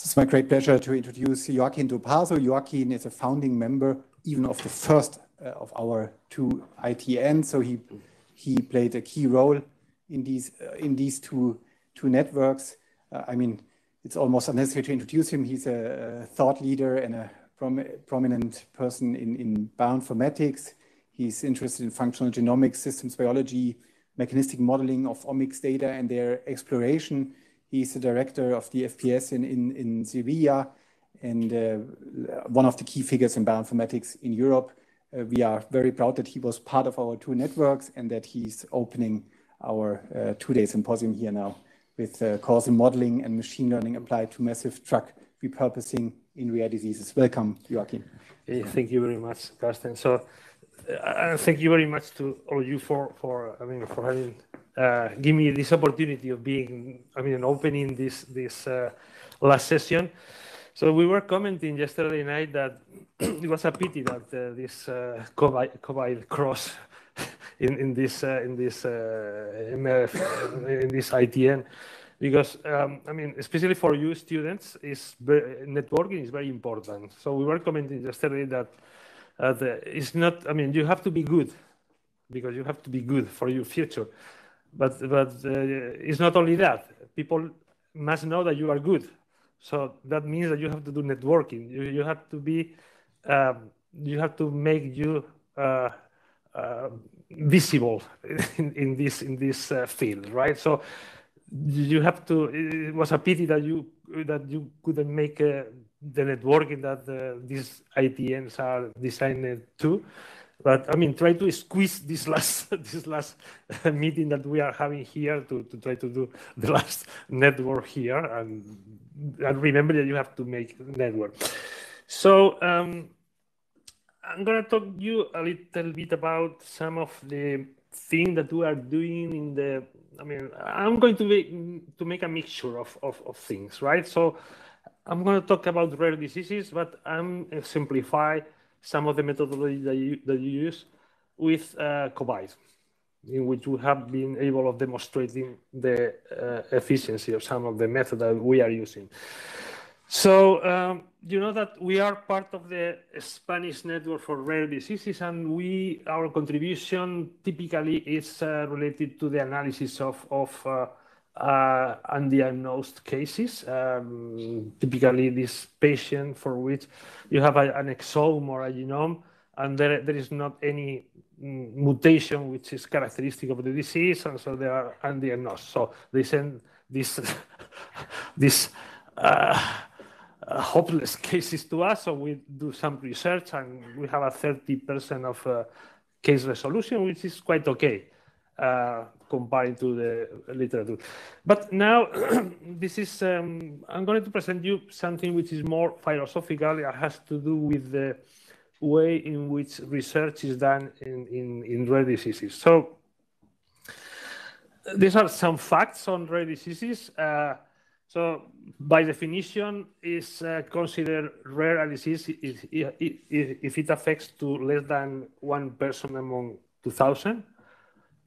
It's my great pleasure to introduce Joaquin Dopazo. Joaquin is a founding member even of the first uh, of our two ITN. So he he played a key role in these uh, in these two two networks. Uh, I mean, it's almost unnecessary to introduce him. He's a, a thought leader and a prom prominent person in in bioinformatics. He's interested in functional genomics, systems biology, mechanistic modeling of omics data and their exploration. He's the director of the FPS in, in, in Sevilla and uh, one of the key figures in bioinformatics in Europe. Uh, we are very proud that he was part of our two networks and that he's opening our uh, two-day symposium here now with causal modeling and machine learning applied to massive drug repurposing in rare diseases. Welcome, Joachim. Hey, thank you very much, Carsten. So, uh, thank you very much to all of you for for I mean for having uh, give me this opportunity of being, I mean, opening this this uh, last session. So we were commenting yesterday night that it was a pity that uh, this uh, COVID, COVID cross in in this uh, in this MF, in this ITN, because um, I mean, especially for you students, is networking is very important. So we were commenting yesterday that uh, the, it's not. I mean, you have to be good because you have to be good for your future but but uh, it's not only that. People must know that you are good. So that means that you have to do networking. You, you have to be, um, you have to make you uh, uh, visible in, in, this in this uh, field, right? So you have to. It was a pity that you that you couldn't make uh, the networking that uh, these ITNs are designed to. But I mean, try to squeeze this last this last meeting that we are having here to, to try to do the last network here, and and remember that you have to make network. So um, I'm gonna talk you a little bit about some of the things that we are doing in the. I mean, I'm going to make to make a mixture of, of, of things, right? So I'm going to talk about rare diseases, but I'm simplify some of the methodology that you, that you use with uh, in which we have been able of demonstrating the uh, efficiency of some of the method that we are using. So um, you know that we are part of the Spanish network for rare diseases, and we our contribution typically is uh, related to the analysis of of uh, undiagnosed cases. Um, typically, this patient for which you have a, an exome or a genome, and there, there is not any mm, mutation which is characteristic of the disease, and so they are undiagnosed. So they send this this uh, uh, hopeless cases to us. So we do some research, and we have a 30% of uh, case resolution, which is quite okay uh, comparing to the literature. But now, this is, um, I'm going to present you something which is more philosophical. It has to do with the way in which research is done in, in, in rare diseases. So these are some facts on rare diseases. Uh, so by definition, is uh, considered rare a disease if, if, if it affects to less than one person among 2,000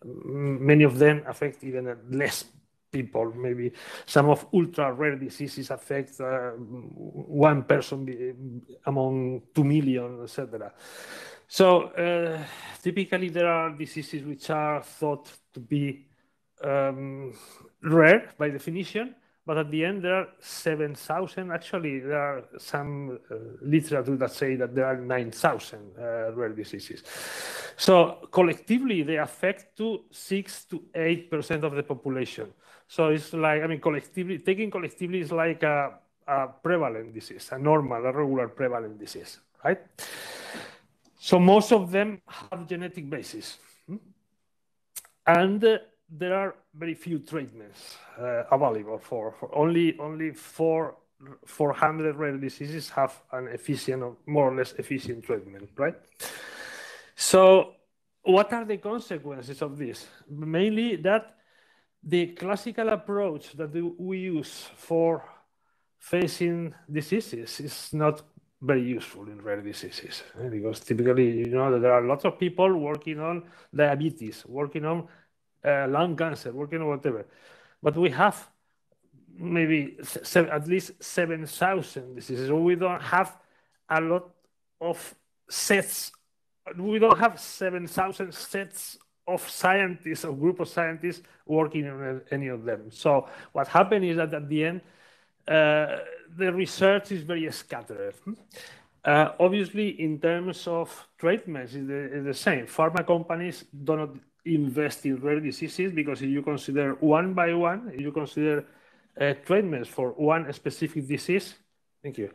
many of them affect even less people. Maybe some of ultra rare diseases affect uh, one person among two million, etc. So uh, typically, there are diseases which are thought to be um, rare by definition, but at the end there are 7,000. Actually, there are some uh, literature that say that there are 9,000 uh, rare diseases. So collectively, they affect to six to eight percent of the population. So it's like I mean, collectively taking collectively is like a, a prevalent disease, a normal, a regular prevalent disease, right? So most of them have genetic basis, hmm? and uh, there are very few treatments uh, available for, for only only four 400 rare diseases have an efficient or more or less efficient treatment, right? So what are the consequences of this? Mainly that the classical approach that we use for facing diseases is not very useful in rare diseases eh? because typically you know there are lots of people working on diabetes working on uh, lung cancer, working or whatever. But we have maybe at least 7,000 diseases. So we don't have a lot of sets. We don't have 7,000 sets of scientists or group of scientists working on any of them. So what happened is that at the end, uh, the research is very scattered. Uh, obviously, in terms of treatments, it's the, it's the, same. Pharma companies do not invest in rare diseases because if you consider one by one, you consider uh, treatments for one specific disease. Thank you.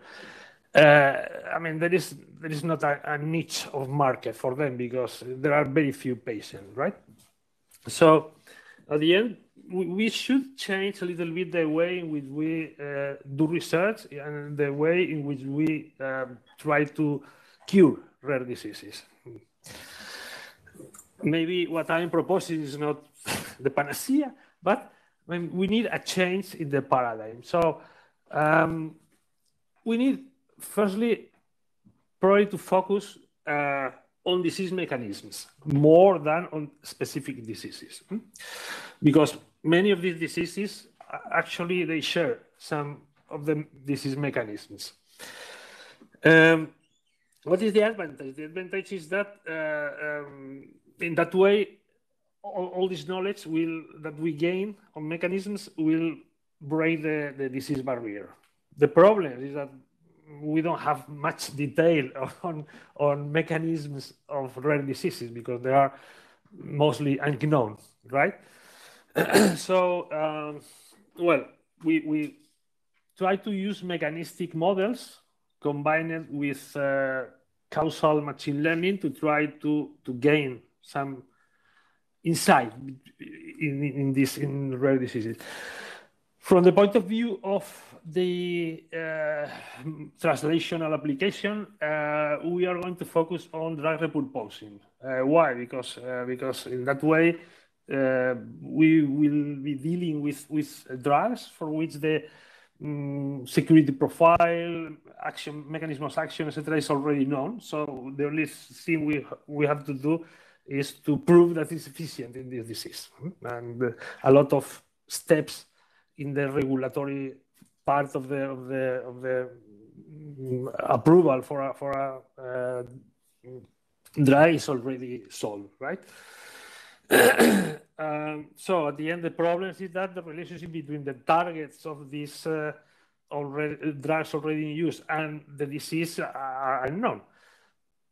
Uh, I mean, there is there is not a, a, niche of market for them because there are very few patients, right? So, at the end, we, we should change a little bit the way in which we uh, do research and the way in which we um, try to cure rare diseases. Maybe what I'm proposing is not the panacea, but I mean, we need a change in the paradigm. So um, we need, firstly, probably to focus uh, on disease mechanisms more than on specific diseases. Hmm? Because many of these diseases, actually, they share some of the disease mechanisms. Um, what is the advantage? The advantage is that uh, um, in that way, all, all, this knowledge will that we gain on mechanisms will break the, the disease barrier. The problem is that we don't have much detail on, on mechanisms of rare diseases because they are mostly unknown, right? so, um, well, we, we try to use mechanistic models combined with uh, causal machine learning to try to, to gain some insight in, in this in rare diseases. From the point of view of the uh, translational application, uh, we are going to focus on drug repurposing. Uh, why? Because uh, because in that way uh, we will be dealing with with drugs for which the um, security profile, action mechanism of action, etc., is already known. So the only thing we we have to do is to prove that it's efficient in this disease. And a lot of steps in the regulatory part of the of the of the um, approval for a for a uh, drug is already solved, right? um, so at the end, the problem is that the relationship between the targets of these uh, already drugs already in use and the disease are unknown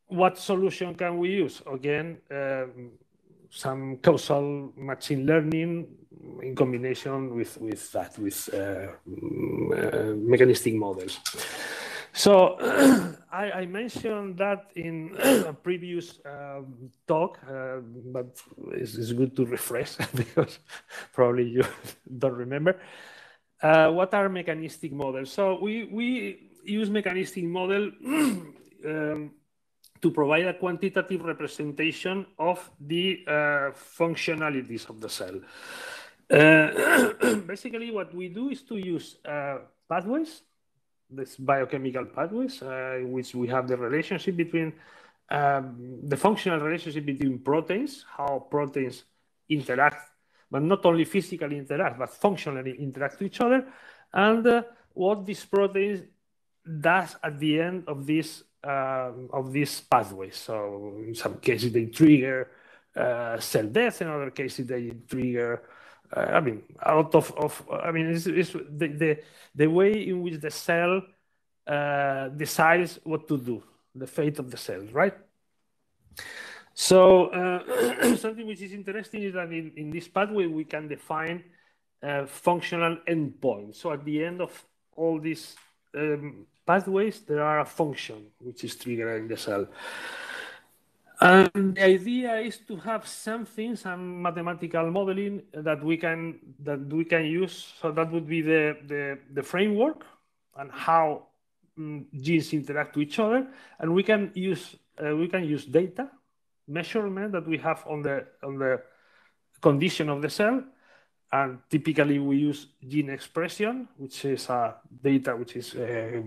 what solution can we use? Again, um, some causal machine learning in combination with, with that, with uh, uh, mechanistic models. So I, I, mentioned that in a previous um, talk, uh, but it's, it's, good to refresh because probably you don't remember. Uh, what are mechanistic models? So we, we use mechanistic model um, to provide a quantitative representation of the uh, functionalities of the cell. Uh, basically, what we do is to use uh, pathways, these biochemical pathways, in which we have the relationship between um, the functional relationship between proteins, how proteins interact, but not only physically interact, but functionally interact to each other, and uh, what these proteins does at the end of this um, of these pathways. So in some cases they trigger uh, cell death, in other cases they trigger. Uh, I mean, lot of, of I mean, it's, it's the, the, the way in which the cell uh, decides what to do, the fate of the cell, right? So uh, something which is interesting is that in, in this pathway we can define uh, functional endpoints. So at the end of all these um, pathways, there are a function which is triggering the cell. And the idea is to have something, some mathematical modeling that we can that we can use. So that would be the the, the framework and how um, genes interact with each other, and we can use uh, we can use data measurement that we have on the on the condition of the cell and typically we use gene expression, which is uh, data which is uh,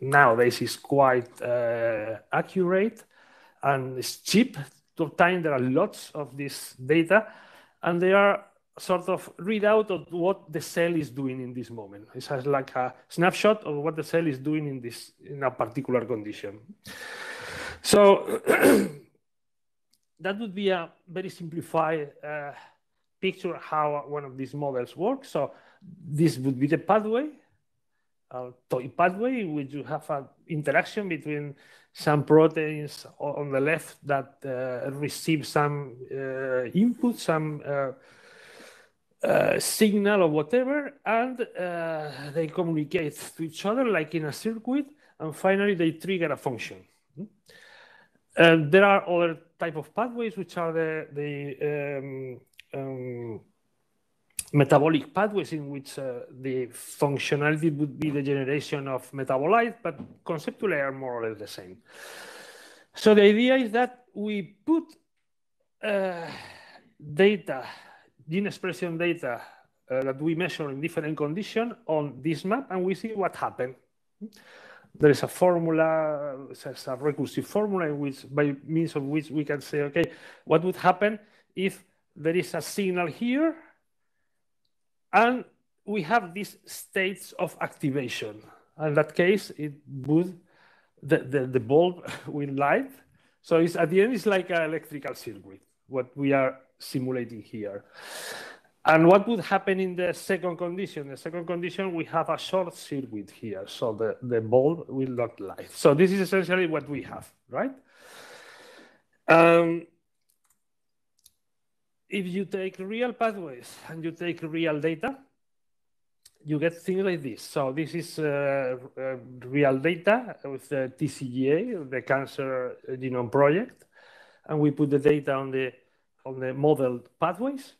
nowadays is quite uh, accurate and it's cheap to obtain. There are lots of this data, and they are sort of readout of what the cell is doing in this moment. It's like a snapshot of what the cell is doing in this in a particular condition. So that would be a very simplified uh, picture how one of these models works. So this would be the pathway, a toy pathway, which you have an interaction between some proteins on the left that uh, receive some uh, input, some uh, uh, signal or whatever, and uh, they communicate to each other like in a circuit, and finally they trigger a function. And there are other type of pathways, which are the, the um, um, metabolic pathways in which uh, the functionality would be the generation of metabolites, but conceptually are more or less the same. So the idea is that we put uh, data gene expression data uh, that we measure in different conditions on this map, and we see what happened. There is a formula, a recursive formula, in which, by means of which we can say, okay, what would happen if there is a signal here, and we have these states of activation. In that case, it would the, the, the bulb will light. So it's, at the end, it's like an electrical circuit, what we are simulating here. And what would happen in the second condition? The second condition, we have a short circuit here, so the, the bulb will not light. So this is essentially what we have, right? Um, if you take real pathways and you take real data, you get things like this. So this is uh, uh, real data with the TCGA, the Cancer Genome Project, and we put the data on the on the modeled pathways.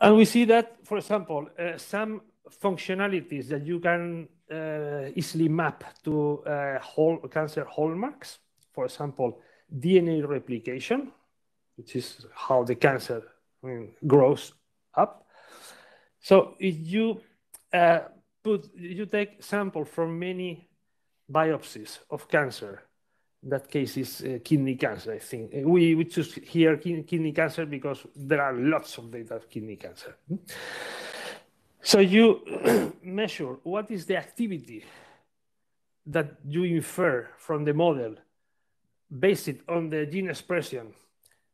And we see that, for example, uh, some functionalities that you can uh, easily map to uh, whole cancer hallmarks, for example, DNA replication, which is how the cancer I mean, grows up. So if you uh, put, you take sample from many biopsies of cancer that case is uh, kidney cancer, I think. Uh, we, we choose here kidney cancer because there are lots of data of kidney cancer. So you measure what is the activity that you infer from the model based on the gene expression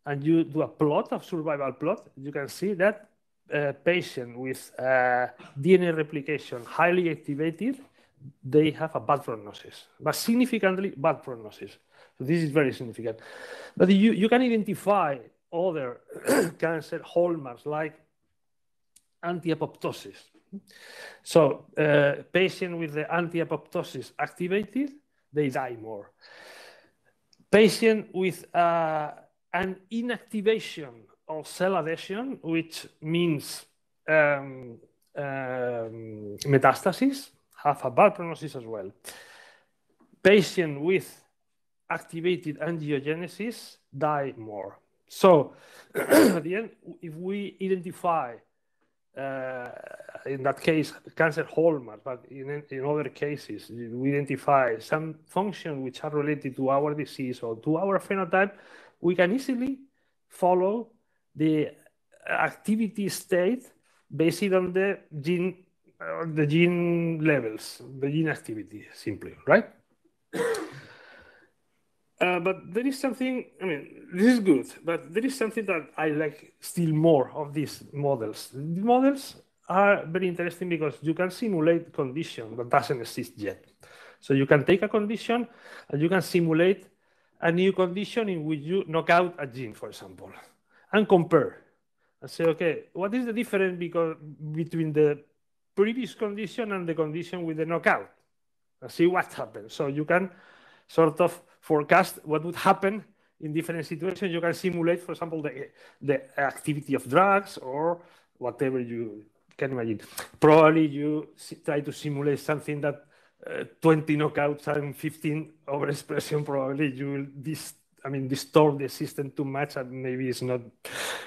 and you do a plot of survival plot, you can see that uh, patient with uh, DNA replication highly activated they have a bad prognosis, but significantly bad prognosis. So this is very significant. But you, you can identify other cancer hallmarks like anti-apoptosis. So uh, patient with the anti-apoptosis activated, they die more. Patient with uh, an inactivation of cell adhesion, which means um, um, metastasis, have a bad prognosis as well. Patient with activated angiogenesis die more. So at the end, if we identify, uh, in that case, cancer hallmark, but in, in other cases, we identify some function which are related to our disease or to our phenotype, we can easily follow the activity state based on the gene uh, the gene levels, the gene activity, simply, right? Uh, but there is something, I mean, this is good, but there is something that I like still more of these models. The models are very interesting because you can simulate condition that doesn't exist yet. So you can take a condition and you can simulate a new condition in which you knock out a gene, for example, and compare and say, okay, what is the difference because, between the previous condition and the condition with the knockout and see what happens. So you can sort of forecast what would happen in different situations. You can simulate, for example, the, the activity of drugs or whatever you can imagine. Probably you try to simulate something that uh, 20 knockouts and 15 overexpression, probably you will dis I mean, distort the system too much and maybe it's not,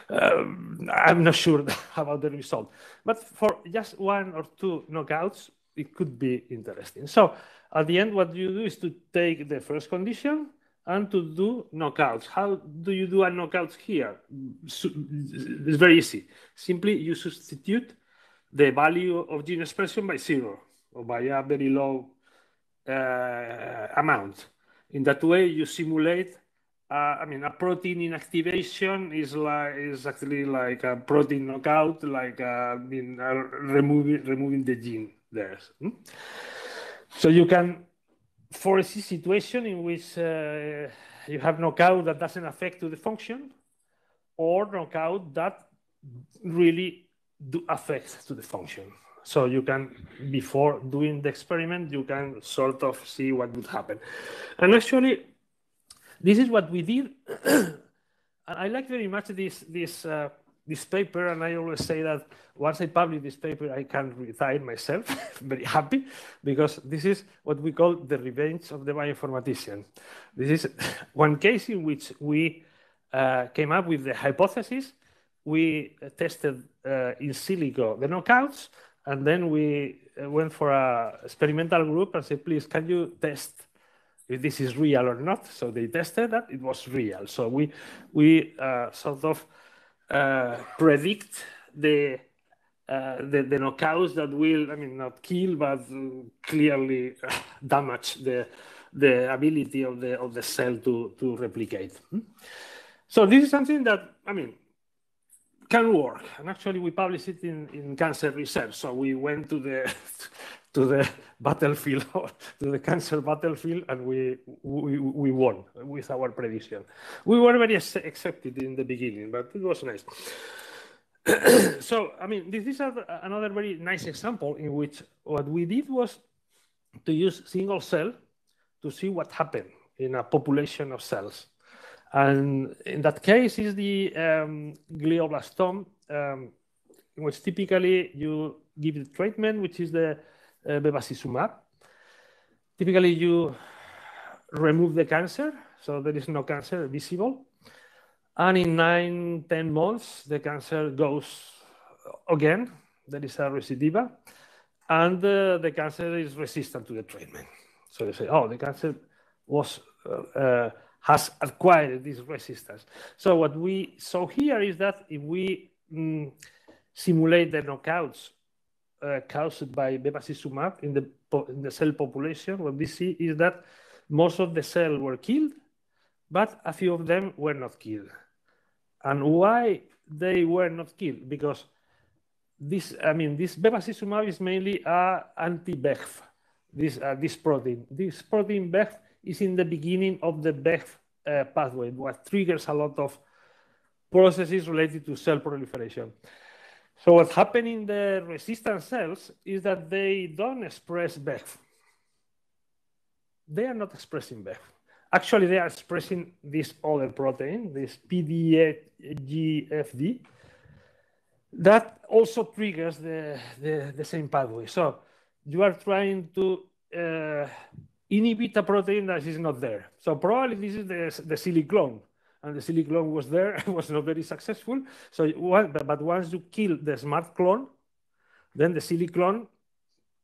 um, I'm not sure about the result. But for just one or two knockouts, it could be interesting. So at the end, what you do is to take the first condition and to do knockouts. How do you do a knockout here? It's very easy. Simply you substitute the value of gene expression by zero or by a very low uh, amount. In that way, you simulate. Uh, I mean, a protein inactivation is like is actually like a protein knockout, like uh, I mean, uh, removing removing the gene there. Hmm? So you can foresee situation in which uh, you have knockout that doesn't affect to the function, or knockout that really do affect to the function. So you can, before doing the experiment, you can sort of see what would happen. And actually, this is what we did. I like very much this, this, uh, this paper, and I always say that once I publish this paper, I can retire myself, very happy, because this is what we call the revenge of the bioinformatician. This is one case in which we uh, came up with the hypothesis. We tested uh, in silico the knockouts, and then we uh, went for a experimental group and said, please, can you test if this is real or not? So they tested that, it was real. So we, we uh, sort of uh, predict the, uh, the, the knockouts that will, I mean, not kill, but clearly damage the, the ability of the, of the cell to, to replicate. Hmm? So this is something that, I mean, can work. And actually, we published it in, in Cancer Research. So we went to the to the battlefield, to the cancer battlefield, and we, we we won with our prediction. We were very accepted in the beginning, but it was nice. so, I mean, this is another very nice example in which what we did was to use single cell to see what happened in a population of cells. And in that case is the um, glioblastoma, um, in which typically you give the treatment, which is the uh, bevacizumab. Typically you remove the cancer, so there is no cancer visible. And in nine, 10 months, the cancer goes again. There is a recidiva. And uh, the cancer is resistant to the treatment. So they say, oh, the cancer was uh, uh has acquired this resistance. So what we saw here is that if we mm, simulate the knockouts uh, caused by bevacizumab in the, in the cell population, what we see is that most of the cells were killed, but a few of them were not killed. And why they were not killed? Because this, I mean, this bevacizumab is mainly a anti-VEGF, this, uh, this protein. This protein VEGF is in the beginning of the VEGF uh, pathway, what triggers a lot of processes related to cell proliferation. So what happens in the resistant cells is that they don't express VEGF. They are not expressing VEGF. Actually, they are expressing this other protein, this PDGFD, that also triggers the, the, the same pathway. So you are trying to uh, inhibit a protein that is not there. So probably this is the, the silly clone. And the silly clone was there, was not very successful. So, but once you kill the smart clone, then the silly clone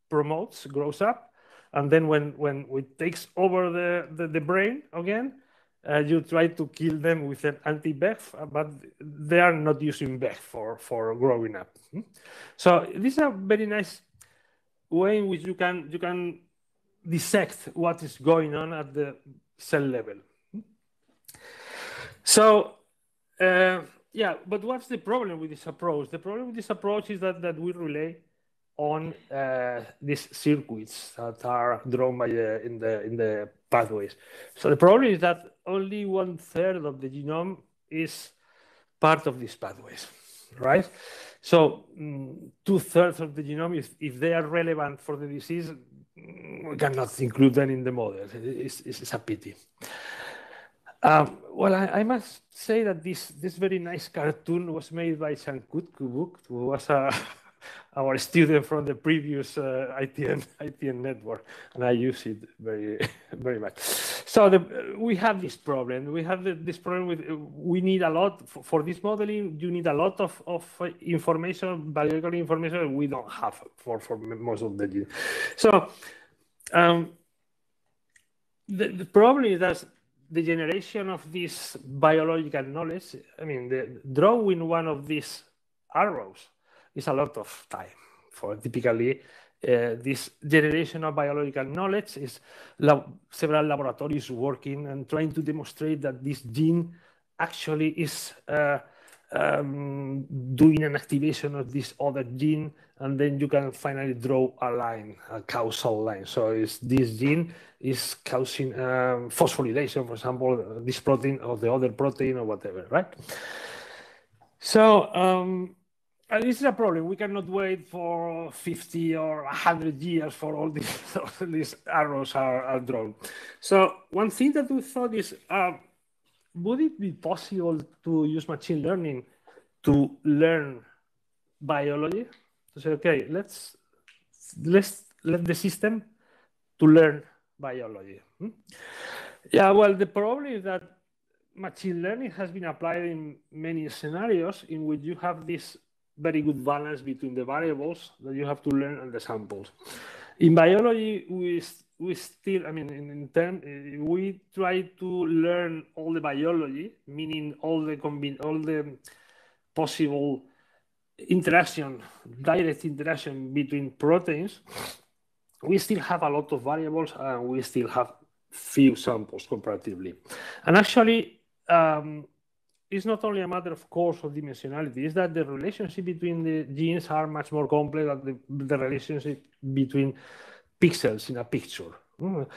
promotes, grows up. And then when, when it takes over the, the, the brain again, uh, you try to kill them with an anti BEF, but they are not using VEGF for, for growing up. Hmm? So this is a very nice way in which you can, you can dissect what is going on at the cell level. So, uh, yeah, but what's the problem with this approach? The problem with this approach is that, that we rely on uh, these circuits that are drawn by in the in the pathways. So the problem is that only one third of the genome is part of these pathways, right? So um, two thirds of the genome, if, if they are relevant for the disease, we cannot include them in the model. It's, it's a pity. Um, well, I, I, must say that this, this very nice cartoon was made by Cankut Çubuk, who was a, our student from the previous uh, ITN, ITN network, and I use it very, very much. So the, uh, we have this problem. We have this problem with, uh, we need a lot, for, for, this modeling, you need a lot of, of uh, information, biological information we don't have for, for most of the genes. So um, the, the problem is that the generation of this biological knowledge, I mean, the drawing one of these arrows is a lot of time for typically uh, this generation of biological knowledge is lab several laboratories working and trying to demonstrate that this gene actually is uh, um, doing an activation of this other gene, and then you can finally draw a line, a causal line. So is this gene is causing um, phosphorylation, for example, this protein or the other protein or whatever, right? So um, this is a problem. We cannot wait for 50 or 100 years for all these, these arrows are, are, drawn. So one thing that we thought is, uh, would it be possible to use machine learning to learn biology? To say, okay, let's let's let the system to learn biology. Hmm? Yeah, well, the problem is that machine learning has been applied in many scenarios in which you have this very good balance between the variables that you have to learn and the samples. In biology, we we still, I mean, in, in term, uh, we try to learn all the biology, meaning all the combine, all the possible interaction, direct interaction between proteins. We still have a lot of variables, and we still have few samples comparatively. And actually, um, it's not only a matter of course of dimensionality, it's that the relationship between the genes are much more complex than the, the relationship between pixels in a picture. Mm.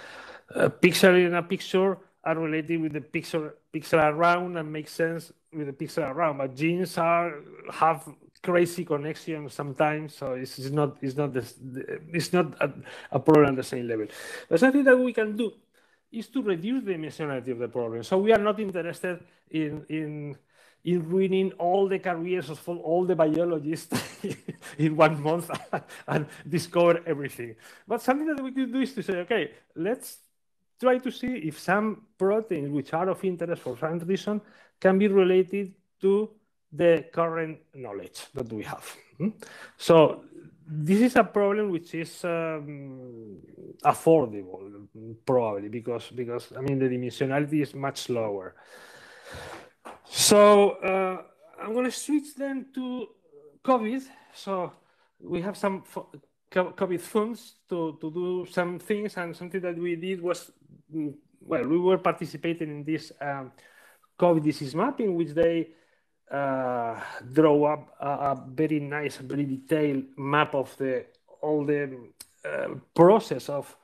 A pixel in a picture are related with the pixel pixel around and make sense with the pixel around. But genes are have crazy connections sometimes, so it's, it's not it's not this, it's not a, a problem at the same level. But something that we can do is to reduce the dimensionality of the problem. So we are not interested in in in ruining all the careers of all the biologists in one month and discover everything. But something that we could do is to say, okay, let's try to see if some proteins which are of interest for some reason can be related to the current knowledge that we have. Hmm? So this is a problem which is um, affordable probably because because I mean the dimensionality is much lower. So uh, I'm going to switch then to COVID. So we have some COVID funds to, to do some things, and something that we did was, mm, well, we were participating in this um, COVID disease mapping, which they uh, draw up a, a, very nice, very detailed map of the all the uh, process of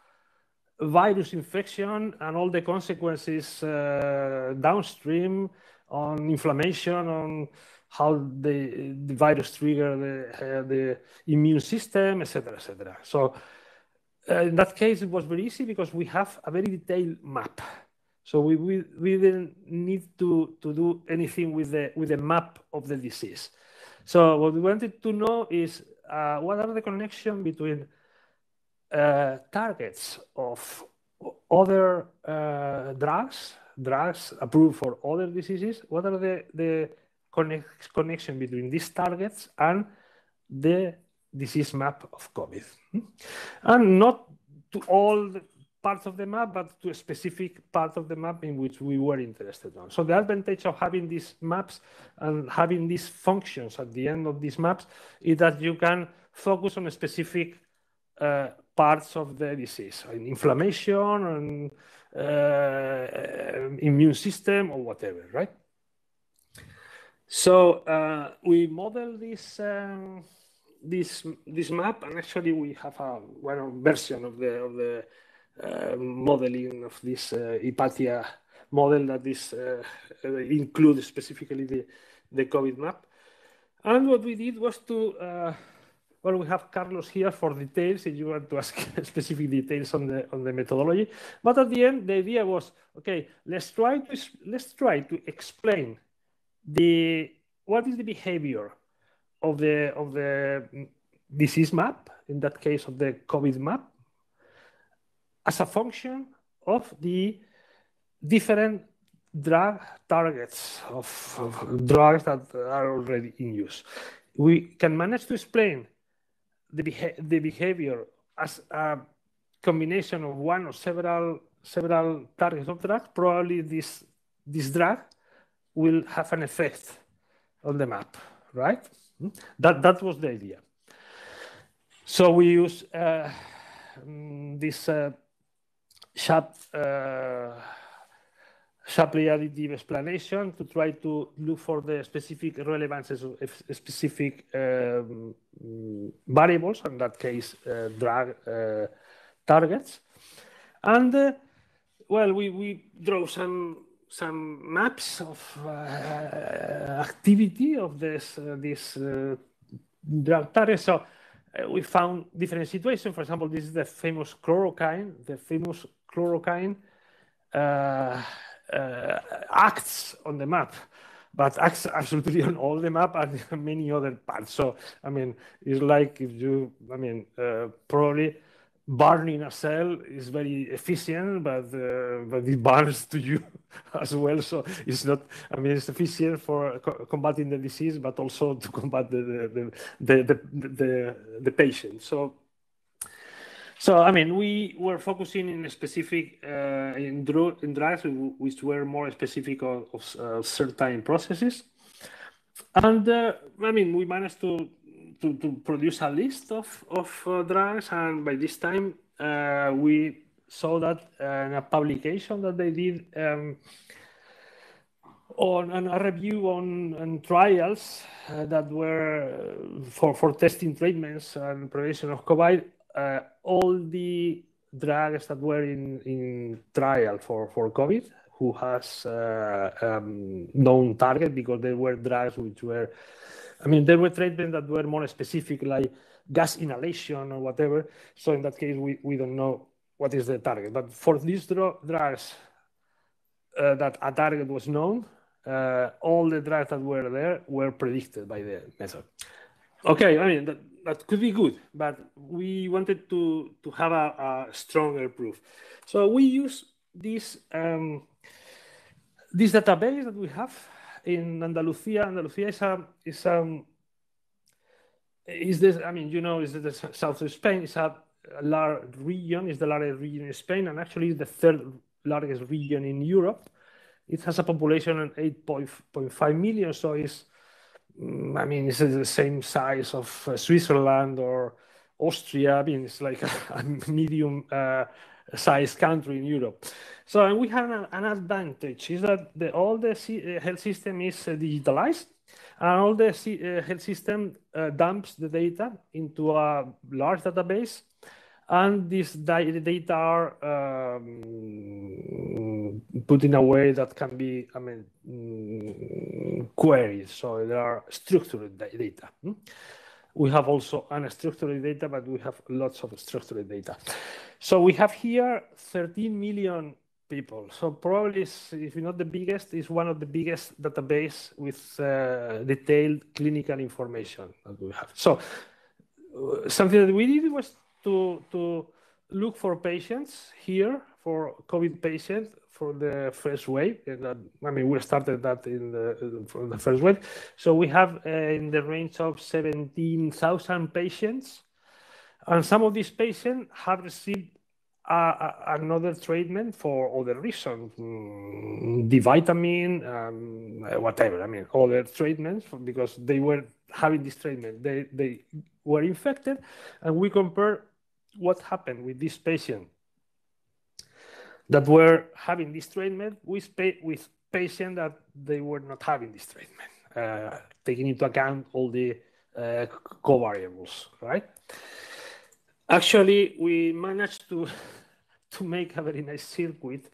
virus infection and all the consequences uh, downstream on inflammation, on how the, the virus trigger the, uh, the immune system, etc., etc. So uh, in that case, it was very easy because we have a very detailed map. So we, we, we didn't need to, to do anything with the, with the map of the disease. So what we wanted to know is uh, what are the connection between uh, targets of other uh, drugs drugs approved for other diseases, what are the, the connect, connection between these targets and the disease map of COVID? Hmm? And not to all parts of the map, but to a specific part of the map in which we were interested on. So the advantage of having these maps and having these functions at the end of these maps is that you can focus on a specific uh, parts of the disease, inflammation and uh, immune system or whatever, right? So uh, we model this um, this this map, and actually we have a one version of the of the modeling of this uh, Hipathia model that is uh, includes specifically the the COVID map. And what we did was to well, we have Carlos here for details if you want to ask specific details on the on the methodology. But at the end, the idea was, okay, let's try to let's try to explain the what is the behavior of the of the disease map, in that case of the COVID map, as a function of the different drug targets of, of drugs that are already in use. We can manage to explain the, beha the behavior as a combination of one or several several targets of drugs. probably this, this drug will have an effect on the map, right? That, that was the idea. So we use uh, mm, this uh, SHAP, uh, additive explanation to try to look for the specific relevances of specific um, variables, in that case, uh, drug uh, targets. And uh, well, we, we draw some some maps of uh, activity of this uh, this uh, drug target. So we found different situations. For example, this is the famous chloroquine. The famous chloroquine acts on the map but acts absolutely on all the map and many other parts. So, I mean, it's like if you, I mean, uh, probably burning a cell is very efficient, but uh, but it burns to you as well. So it's not. I mean, it's efficient for co combating the disease, but also to combat the the the the, the, the patient. So. So I mean, we were focusing in specific uh, in, dr in drugs which were more specific of, of uh, certain processes, and uh, I mean, we managed to to, to produce a list of, of uh, drugs. And by this time, uh, we saw that uh, in a publication that they did um, on, a review on, on trials that were for, for testing treatments and prevention of COVID. Uh, all the drugs that were in, in trial for, for COVID who has um, known target because there were drugs which were I mean, there were treatments that were more specific, like gas inhalation or whatever. So in that case, we, we don't know what is the target. But for these drugs uh, that a target was known, uh, all the drugs that were there were predicted by the method. Okay, I mean, that, that could be good, but we wanted to, to have a, a stronger proof. So we use this, um, this database that we have in Andalusia, Andalusia is a is um is this I mean you know is the south of Spain is a, a large region is the largest region in Spain and actually the third largest region in Europe. It has a population of 8.5 million, so it's I mean it's the same size of uh, Switzerland or Austria. I mean it's like a, a medium uh, sized country in Europe. So we have an, an advantage is that the, all the uh, health system is uh, digitalized and all the health system uh, dumps the data into a large database and these data are um, put in a way that can be, I mean, mm, queries. So there are structured data. Hmm? We have also unstructured data, but we have lots of structured data. So we have here 13 million people. So probably, if not the biggest, is one of the biggest database with uh, detailed clinical information that we have. So uh, something that we did was to to look for patients here for COVID patients for the first wave. I mean, we started that in the for the first wave. So we have uh, in the range of 17,000 patients and some of these patients have received uh, another treatment for other reasons, mm, the vitamin, um, whatever. I mean, other treatments because they were having this treatment. They, they were infected, and we compare what happened with this patient that were having this treatment with, with patients that they were not having this treatment, uh, taking into account all the uh, covariables, right? Actually, we managed to to make a very nice circuit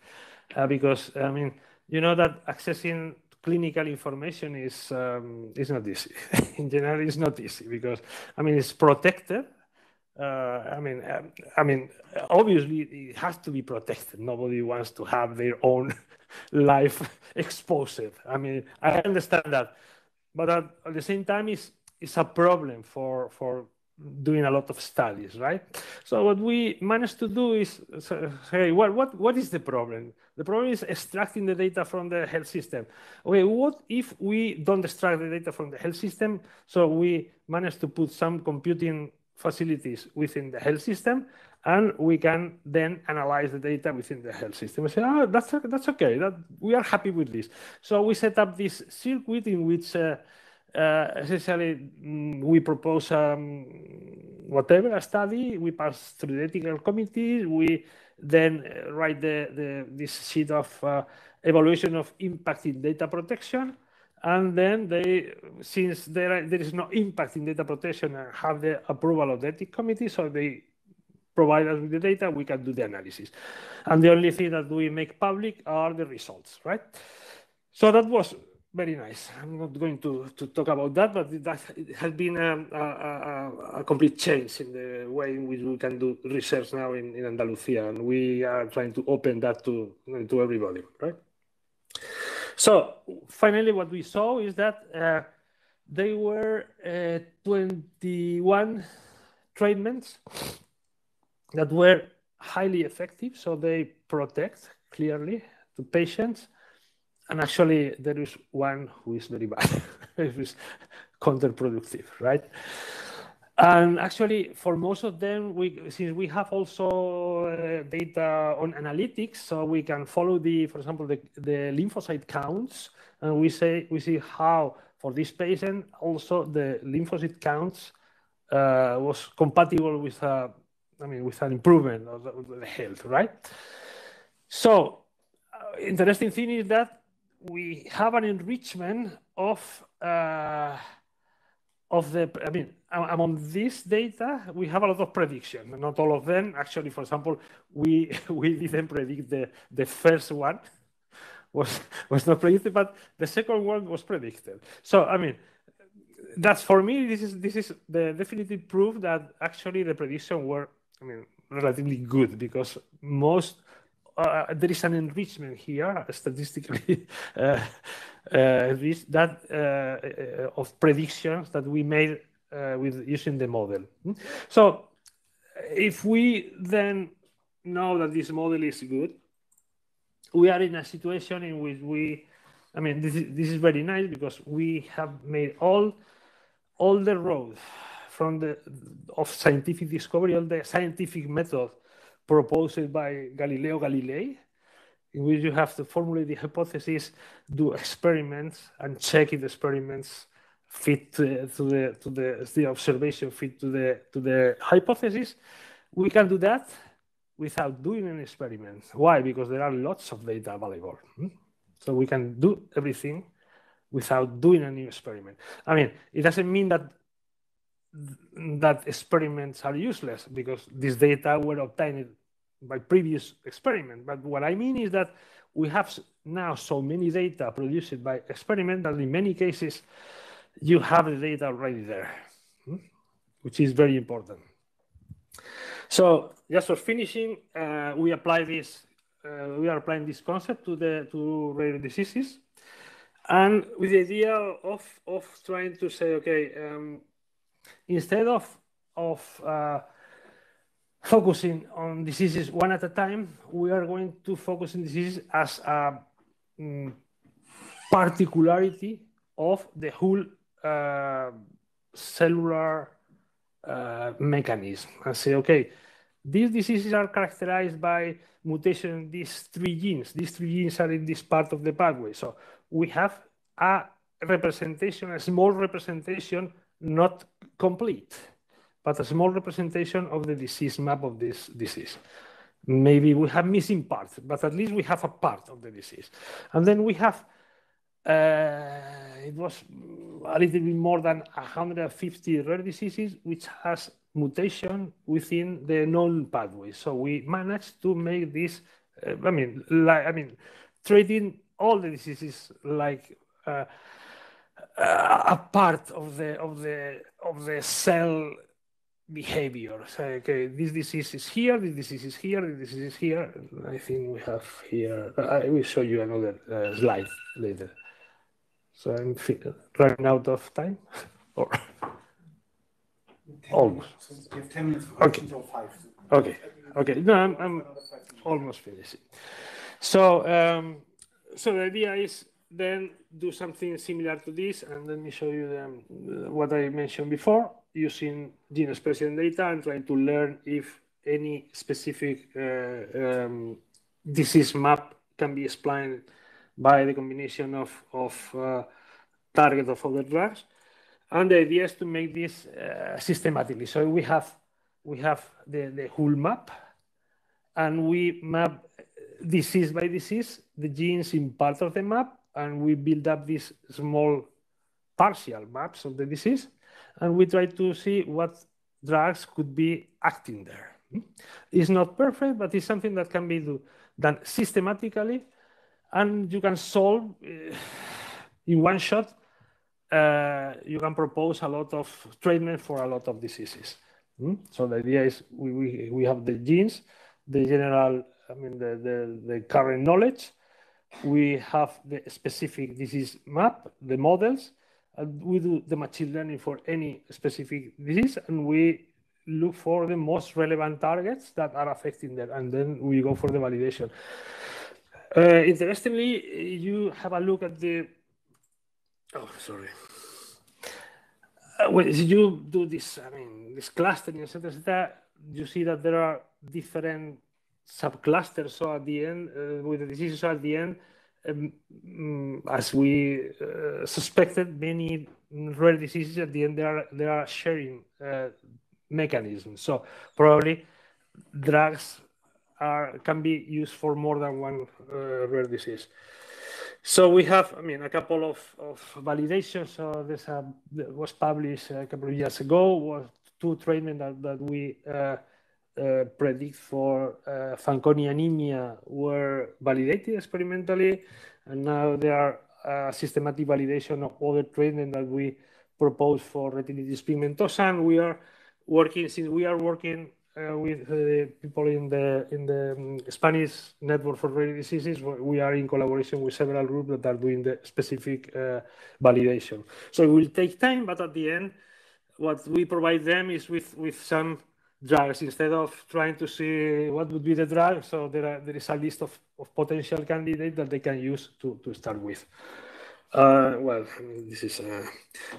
uh, because I mean you know that accessing clinical information is um, is not easy. In general, it's not easy because I mean it's protected. Uh, I mean, um, I mean, obviously it has to be protected. Nobody wants to have their own life exposed. I mean, I understand that, but at, at the same time, it's it's a problem for for doing a lot of studies, right? So what we managed to do is say, well, what, what is the problem? The problem is extracting the data from the health system. Okay, what if we don't extract the data from the health system? So we managed to put some computing facilities within the health system, and we can then analyze the data within the health system. We say, oh, that's that's okay. That we are happy with this. So we set up this circuit in which uh, uh, essentially mm, we propose um, whatever a study. We pass through the ethical committee. We then uh, write the, the this sheet of uh, evaluation of impact in data protection and then they, since there, are, there is no impact in data protection and have the approval of the ethics committee, so they provide us with the data, we can do the analysis. And the only thing that we make public are the results, right? So that was very nice. I'm not going to, to talk about that, but that has been a, a, a, complete change in the way in which we can do research now in, in Andalusia, and we are trying to open that to, to everybody, right? So finally, what we saw is that uh, there were uh, 21 treatments that were highly effective. So they protect clearly the patients. And actually, there is one who is very bad, it is counterproductive, right? And actually, for most of them, we since we have also uh, data on analytics, so we can follow the, for example, the, the lymphocyte counts, and we say we see how for this patient also the lymphocyte counts uh, was compatible with a, uh, mean, with an improvement of the, the health, right? So, uh, interesting thing is that we have an enrichment of uh, of the, I mean, among this data, we have a lot of prediction. Not all of them. Actually, for example, we we didn't predict the the first one was was not predicted, but the second one was predicted. So I mean, that's for me. This is this is the definitive proof that actually the prediction were, I mean, relatively good because most uh, there is an enrichment here statistically uh, uh, that uh, uh, of predictions that we made uh, with using the model. Hmm? So if we then know that this model is good, we are in a situation in which we, I mean, this is, this is very nice because we have made all, all the road from the of scientific discovery, all the scientific method proposed by Galileo Galilei, in which you have to formulate the hypothesis, do experiments, and check if the experiments fit to, to the to the the observation fit to the to the hypothesis. We can do that without doing an experiment. Why? Because there are lots of data available. Hmm? So we can do everything without doing a new experiment. I mean, it doesn't mean that that experiments are useless because these data were obtained by previous experiment. But what I mean is that we have now so many data produced by experiment that in many cases you have the data already there, hmm? which is very important. So just for finishing, uh, we apply this. Uh, we are applying this concept to the to rare diseases, and with the idea of of trying to say, okay, um, instead of of uh, focusing on diseases one at a time, we are going to focus on diseases as a um, particularity of the whole uh, cellular uh, mechanism and say, okay, these diseases are characterized by mutation in these three genes. These three genes are in this part of the pathway. So we have a representation, a small representation, not complete, but a small representation of the disease map of this disease. Maybe we have missing parts, but at least we have a part of the disease. And then we have, uh, it was a little bit more than 150 rare diseases, which has mutation within the known pathway. So we managed to make this, uh, I mean, like, I mean, treating all the diseases like uh, a part of the of the of the cell behavior. So, okay, this disease is here, this disease is here, this disease is here. I think we have here. I will show you another uh, slide later. So I'm running out of time, or almost. You have ten minutes. Okay. Okay. Okay. No, I'm, I'm almost finishing. So, um, so the idea is then do something similar to this, and let me show you the, what I mentioned before, using gene expression data and trying to learn if any specific uh, um, disease map can be explained by the combination of, of uh, target of other drugs. And the idea is to make this uh, systematically. So we have we have the, the whole map, and we map disease by disease the genes in part of the map, and we build up these small partial maps of the disease, and we try to see what drugs could be acting there. It's not perfect, but it's something that can be do, done systematically, and you can solve uh, in one shot. Uh, you can propose a lot of treatment for a lot of diseases. Mm? So the idea is we, we, we have the genes, the general, I mean, the, the, the current knowledge. We have the specific disease map, the models, and we do the machine learning for any specific disease, and we look for the most relevant targets that are affecting them, and then we go for the validation. Uh, interestingly, you have a look at the. Oh, sorry. Uh, when you do this, I mean, this clustering, etc., etc., you see that there are different subclusters. So at the end, uh, with the diseases, at the end, um, mm, as we uh, suspected, many rare diseases at the end there are they are sharing uh, mechanisms. So probably drugs are can be used for more than one uh, rare disease. So we have, I mean, a couple of, of validations. So this uh, was published a couple of years ago. Was two treatments that, that we uh, uh, predict for uh, Fanconi anemia were validated experimentally, and now there are uh, systematic validation of other treatment that we propose for retinitis pigmentosa. And we are working since we are working uh, with uh, people in the in the um, Spanish network for rare diseases. We are in collaboration with several groups that are doing the specific uh, validation. So it will take time, but at the end, what we provide them is with with some drugs instead of trying to see what would be the drug. So there are, there is a list of, of potential candidates that they can use to to start with. Uh, well, this is uh,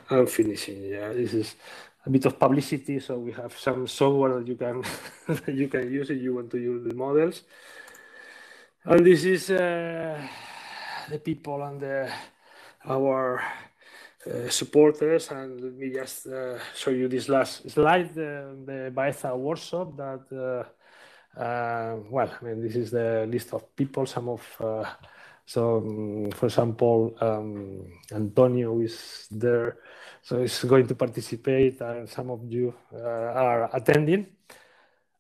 I'm finishing. Yeah, this is a bit of publicity. So we have some software that you can that you can use if you want to use the models. And this is uh, the people and the, our uh, supporters. And let me just uh, show you this last slide, the, the Baeza workshop that, uh, uh, well, I mean, this is the list of people, some of uh, so, um, for example, um, Antonio is there so it's going to participate, and some of you uh, are attending.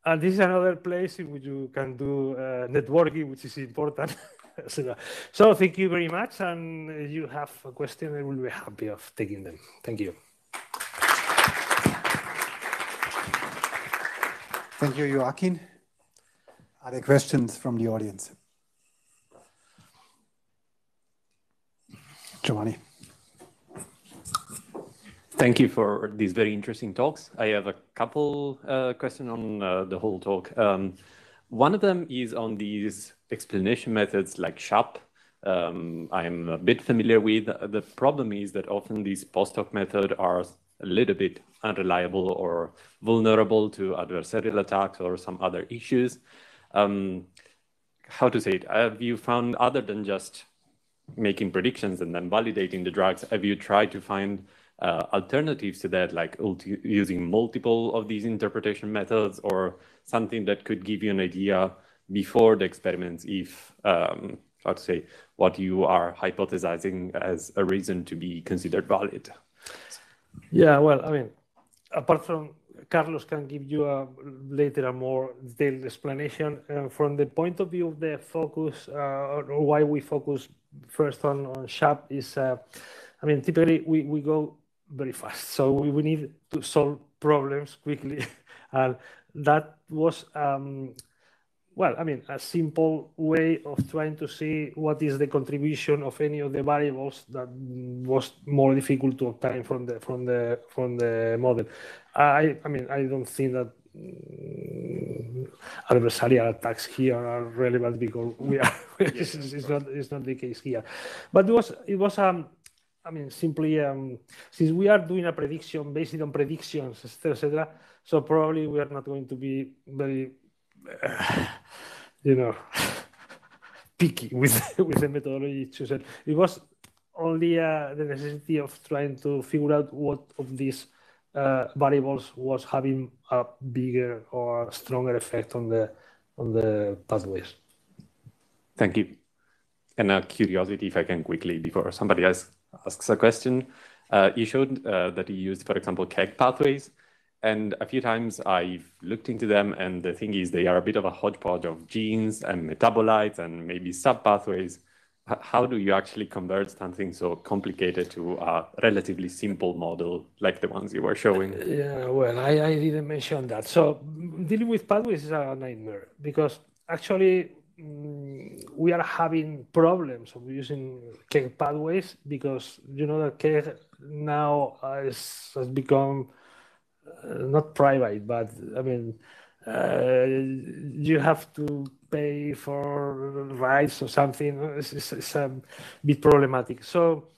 And this is another place in which you can do uh, networking, which is important. so thank you very much. And if you have a question, I will be happy of taking them. Thank you. Thank you, Joaquin. Are there questions from the audience? Giovanni. Thank you for these very interesting talks. I have a couple uh, questions on uh, the whole talk. Um, one of them is on these explanation methods like SHAP. Um, I'm a bit familiar with. The problem is that often these post-hoc methods are a little bit unreliable or vulnerable to adversarial attacks or some other issues. Um, how to say it? Have you found, other than just making predictions and then validating the drugs, have you tried to find uh, alternatives to that, like using multiple of these interpretation methods or something that could give you an idea before the experiments if, um, how to say, what you are hypothesizing as a reason to be considered valid? Yeah, well, I mean, apart from Carlos can give you a later a more detailed explanation uh, from the point of view of the focus uh, or why we focus first on, on SHAP is, uh, I mean, typically we, we go very fast. So we, we need to solve problems quickly. and that was, um, well, I mean, a simple way of trying to see what is the contribution of any of the variables that was more difficult to obtain from the from the from the model. I I mean, I don't think that um, adversarial attacks here are relevant because we are it's, it's, not it's not the case here. But it was it was um I mean, simply um, since we are doing a prediction based on predictions, etc., etc. so probably we are not going to be very, uh, you know, picky with with the methodology chosen. It was only uh, the necessity of trying to figure out what of these uh, variables was having a bigger or stronger effect on the on the pathways. Thank you. And a curiosity, if I can quickly, before somebody else asks a question, uh, you showed uh, that you used, for example, KEGG pathways. And a few times I've looked into them, and the thing is, they are a bit of a hodgepodge of genes and metabolites and maybe sub pathways how do you actually convert something so complicated to a relatively simple model like the ones you were showing? Yeah, well, I, I didn't mention that. So dealing with pathways is a nightmare because actually we are having problems of using KEGG pathways because you know that KEGG now has, has become uh, not private, but I mean, uh, you have to pay for rights or something. It's, it's, it's, a bit problematic. So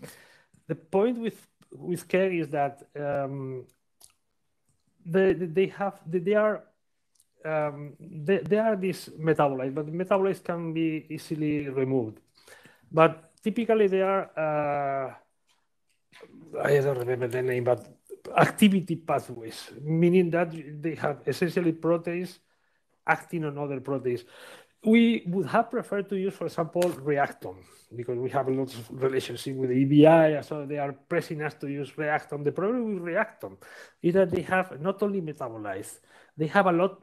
the point with with KEGG is that um, they they have they are um, they, are these metabolites, but metabolites can be easily removed. But typically they are uh, I don't remember the name, but activity pathways, meaning that they have essentially proteins acting on other proteins. We would have preferred to use, for example, Reactome, because we have a lot of relationship with the EBI, so they are pressing us to use Reactome. The problem with Reactome is that they have not only metabolites, they have a lot,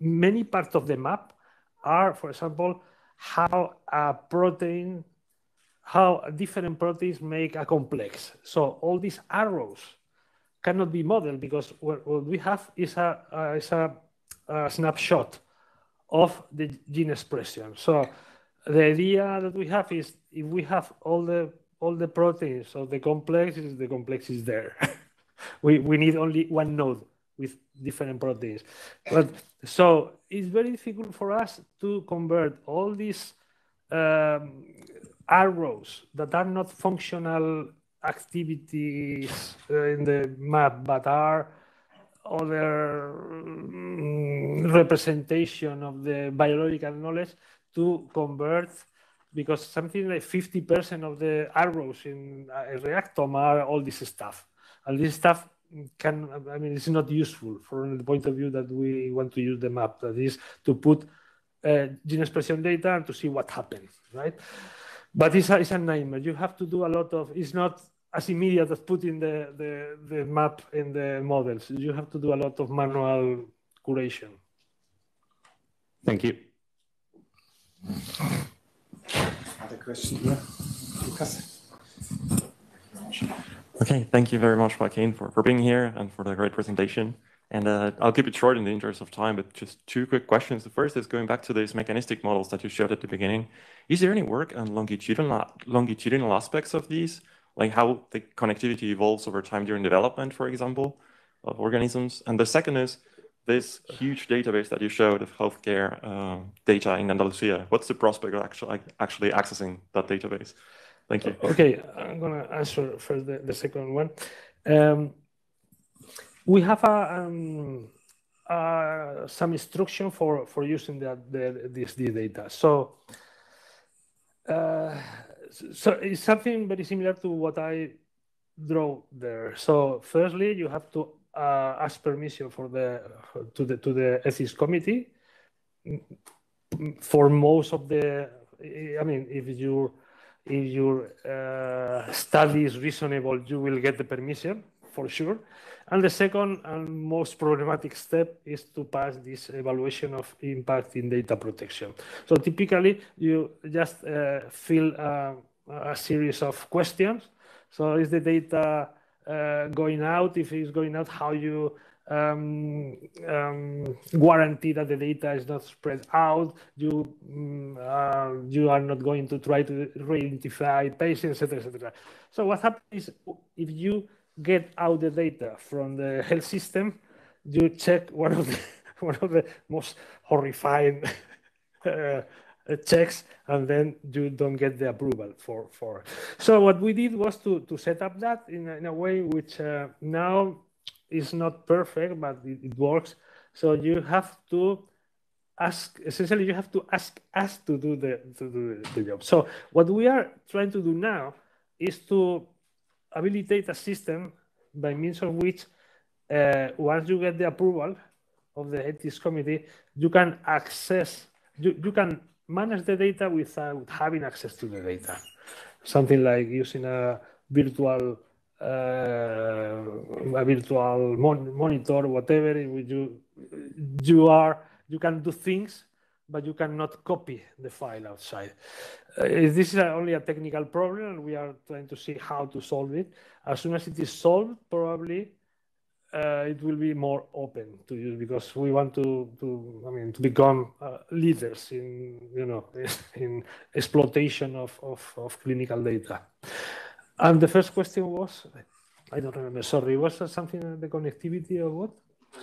many parts of the map are, for example, how a protein, how different proteins make a complex. So all these arrows cannot be modeled because what, what we have is a, uh, is a, snapshot of the gene expression. So the idea that we have is if we have all the all the proteins of the complex, the complex is there. we, we need only one node with different proteins. But so it's very difficult for us to convert all these um, arrows that are not functional activities uh, in the map, but are other mm, representation of the biological knowledge to convert because something like 50% of the arrows in a Reactome are all this stuff. And this stuff can, I mean, it's not useful from the point of view that we want to use the map, that is to put uh, gene expression data and to see what happens, right? But it's a, it's a nightmare. You have to do a lot of, it's not as immediate as putting the, the, the map in the models. You have to do a lot of manual curation. Thank you. Other question here, Lucas. Okay, thank you very much, Joaquin, for, for being here and for the great presentation. And uh, I'll keep it short in the interest of time, but just two quick questions. The first is going back to these mechanistic models that you showed at the beginning. Is there any work on longitudinal, longitudinal aspects of these? like how the connectivity evolves over time during development, for example, of organisms. And the second is this huge database that you showed of healthcare uh, data in Andalusia. What's the prospect of actually, actually accessing that database? Thank you. Okay, I'm going to answer first the, the second one. Um, we have a, um, some instruction for, for using the, the, this data. So uh, so it's something very similar to what I draw there. So firstly, you have to uh, ask permission for the to the to the ethics committee. For most of the, I mean, if your if your uh, study is reasonable, you will get the permission for sure. And the second and most problematic step is to pass this evaluation of impact in data protection. So typically, you just uh, fill a, a, series of questions. So is the data uh, going out? If it's going out, how you um, um, guarantee that the data is not spread out. You mm, uh, you are not going to try to re-identify patients, etc., etc. So what happens is if you get out the data from the health system, you check one of the one of the most horrifying uh, checks and then you don't get the approval for for so what we did was to to set up that in a, in a way which uh, now is not perfect but it, it, works so you have to ask essentially you have to ask us to do the to do the job so what we are trying to do now is to habilitate a system by means of which uh, once you get the approval of the ethics committee you can access you, you can manage the data without having access to the data. Something like using a virtual uh, a virtual mon monitor, whatever, you you are you can do things, but you cannot copy the file outside. Uh, this is only a technical problem, and we are trying to see how to solve it. As soon as it is solved, probably uh, it will be more open to use because we want to, to I mean, to become uh, leaders in, you know, in exploitation of, of, of, clinical data. And the first question was, I don't remember, sorry, was that something the connectivity or what? Uh,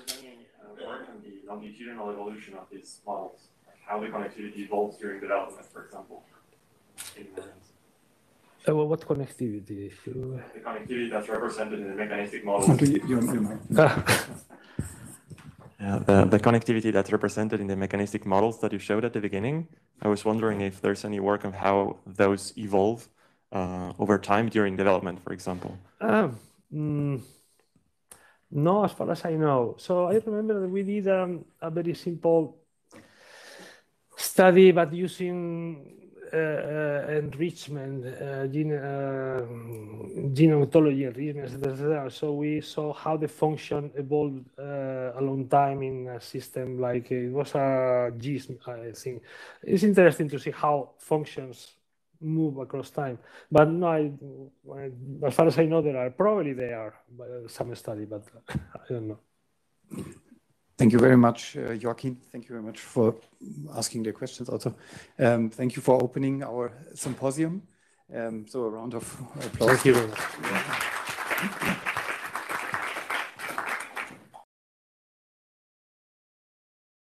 work on the longitudinal evolution of these models, like how the connectivity evolves during development, for example, in uh, well, what connectivity? The connectivity that's represented in the mechanistic model. You, you, you yeah, the, the connectivity that's represented in the mechanistic models that you showed at the beginning, I was wondering if there's any work on how those evolve uh, over time during development, for example. Um, mm, no, as far as I know. So I remember that we did um, a very simple study, but using uh, uh, enrichment, uh, gene, gene ontology enrichment. So we saw how the function evolved a long time in a system like it was a GISM, I think. It's interesting to see how functions move across time. But no, I, as far as I know, there are probably there are some study, but I don't know. Thank you very much, uh, Joaquin. Thank you very much for asking the questions also. Um, thank you for opening our symposium. Um, so a round of applause. Thank you very much.